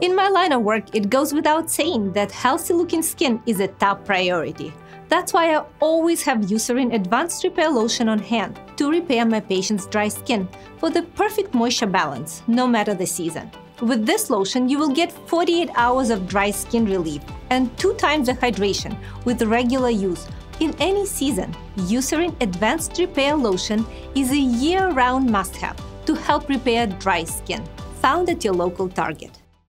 In my line of work, it goes without saying that healthy looking skin is a top priority. That's why I always have Eucerin Advanced Repair Lotion on hand to repair my patient's dry skin for the perfect moisture balance, no matter the season. With this lotion, you will get 48 hours of dry skin relief and two times the hydration with regular use. In any season, Eucerin Advanced Repair Lotion is a year-round must-have to help repair dry skin, found at your local Target.